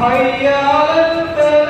حي على الفلاح